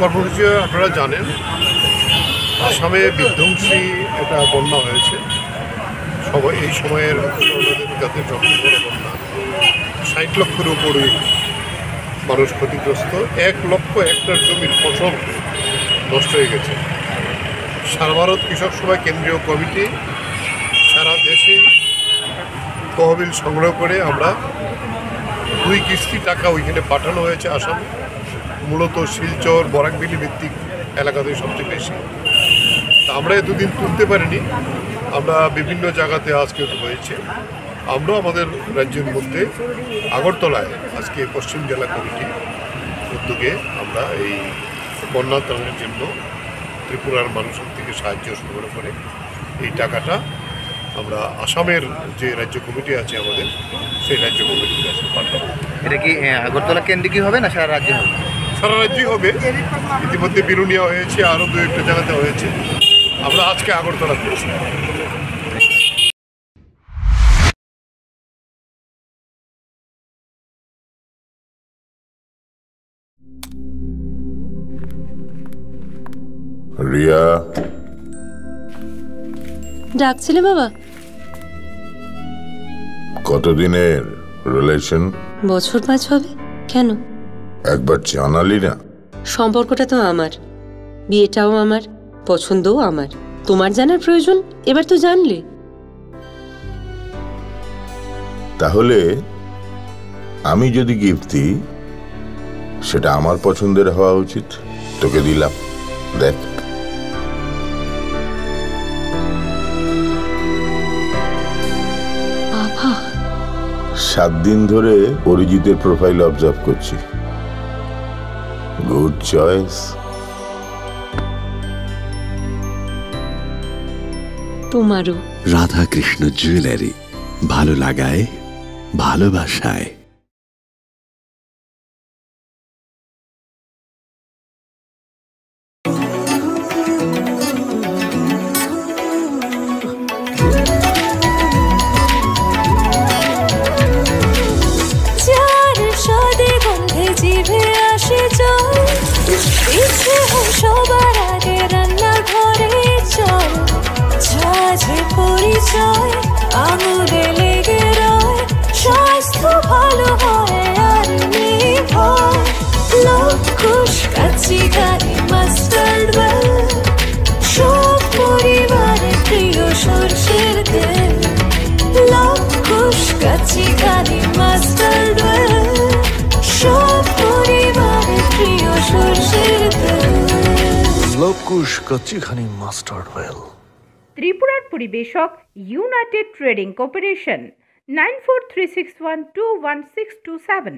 কর্মসূচি আপনারা জানেন। আসামে বিধ্বংসী একটা বন্যা হয়েছে। সবাই এই সময়ের যাতে সবচেয়ে বড় বন্যা, ষাট লক্ষের উপরে মানুষ ক্ষতিগ্রস্ত। এক লক্ষ হেক্টর জমির ফসল নষ্ট হয়ে গেছে। সারা ভারত কৃষক সভা কেন্দ্রীয় কমিটি, সারা দেশে তহবিল সংগ্রহ করে আমরা দুই কিস্তি টাকা ওইখানে পাঠানো হয়েছে আসামে। মূলত শিলচর, বরাকবিলি ভিত্তিক এলাকাতে সবচেয়ে বেশি। আমরা এতদিন তুলতে পারিনি। আমরা বিভিন্ন জায়গাতে আজকে হয়েছে আমরাও আমাদের রাজ্যের মধ্যে আগরতলায় আজকে পশ্চিম জেলা কমিটি উদ্যোগে আমরা এই বন্যা ত্রাণের জন্য ত্রিপুরার মানুষের থেকে সাহায্য সংগ্রহ করে এই টাকাটা আমরা আসামের যে রাজ্য কমিটি আছে আমাদের সেই রাজ্য কমিটির কাছে পাঠাবো। এটা কি আগরতলা কেন্দ্রিকই হবে না সারা রাজ্যে হবে? সারা রাজ্যই হবে। ইতিমধ্যে বিরুনিয়া হয়েছে আরও দু একটা জায়গাতে হয়েছে। আমরা আজকে আগরতলা করেছি। রিয়া। ডাকছিলে বাবা? কতদিনের রিলেশন বছর পাঁচ হবে। কেন? একবার জানালি না। সম্পর্কটা তো আমার। বিয়েটাও আমার পছন্দও আমার। তোমার জানার প্রয়োজন? এবার তো জানলে। তাহলে আমি যদি গিফট দিই সেটা আমার পছন্দের হওয়া উচিত। তোকে দিলাম। দেখ। সাত দিন ধরে অরিজিতের প্রোফাইল অবজার্ভ করছি। গুড চয়েস তোমারও। রাধাকৃষ্ণ জুয়েলারি ভালো লাগায় ভালোবাসায়। পরিচয় আঙুলে লেগে রয়, স্বাস্থ্য ভালো হয় আর নেই ভয় লকুশ কাচি গাড়ি, মাস্টার্ড ওয়েল সব পরিবারের প্রিয় সর্ষের তেল। লকুশ কাচি গাড়ি, মাস্টার্ড ওয়েল সব পরিবারের প্রিয় সর্ষের তেল। লকুশ কচিখানি মাস্টার্ড ওয়েল ত্রিপুরার পরিবেশক United Trading Corporation nine four three six one two one six two seven